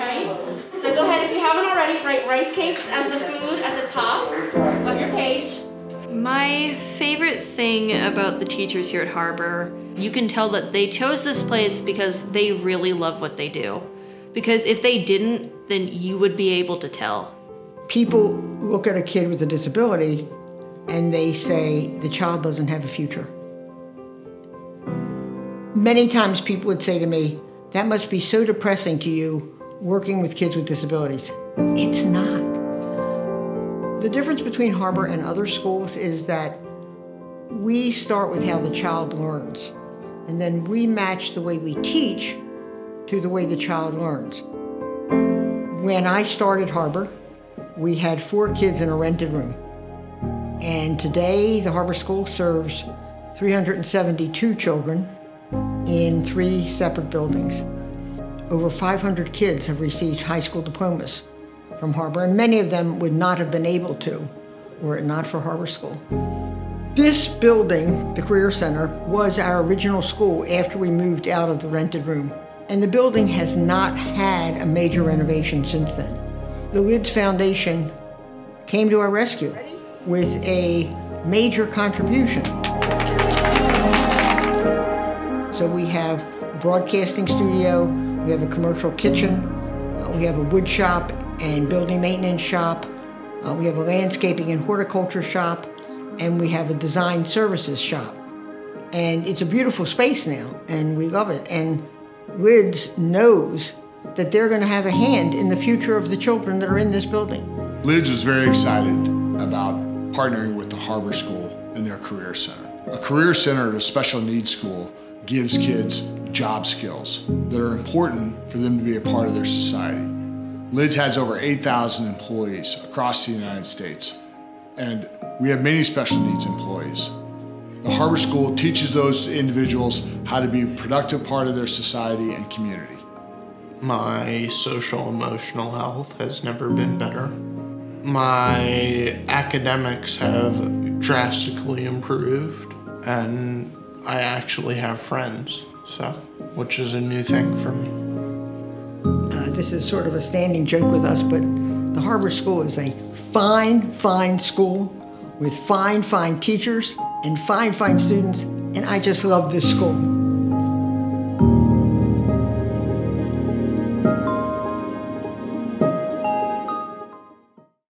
okay? So go ahead, if you haven't already, write rice cakes as the food at the top of your page. My favorite thing about the teachers here at Harbour, you can tell that they chose this place because they really love what they do. Because if they didn't, then you would be able to tell. People look at a kid with a disability and they say the child doesn't have a future. Many times people would say to me, that must be so depressing to you working with kids with disabilities. It's not. The difference between Harbour and other schools is that we start with how the child learns, and then we match the way we teach to the way the child learns. When I started Harbour, we had four kids in a rented room. And today, the Harbour School serves 372 children in three separate buildings. Over 500 kids have received high school diplomas from Harbour, and many of them would not have been able to were it not for Harbour School. This building, the Career Center, was our original school after we moved out of the rented room. And the building has not had a major renovation since then. The Lids Foundation came to our rescue with a major contribution. So we have a broadcasting studio, we have a commercial kitchen, uh, we have a wood shop and building maintenance shop, uh, we have a landscaping and horticulture shop, and we have a design services shop. And it's a beautiful space now, and we love it. And Lids knows that they're going to have a hand in the future of the children that are in this building. Lids was very excited about partnering with the Harbour School and their Career Center. A Career Center at a special needs school gives kids job skills that are important for them to be a part of their society. Lids has over 8,000 employees across the United States, and we have many special needs employees. The Harbor School teaches those individuals how to be a productive part of their society and community. My social emotional health has never been better. My academics have drastically improved, and I actually have friends, so which is a new thing for me. Uh, this is sort of a standing joke with us, but the Harvard School is a fine, fine school with fine, fine teachers and fine, fine students, and I just love this school.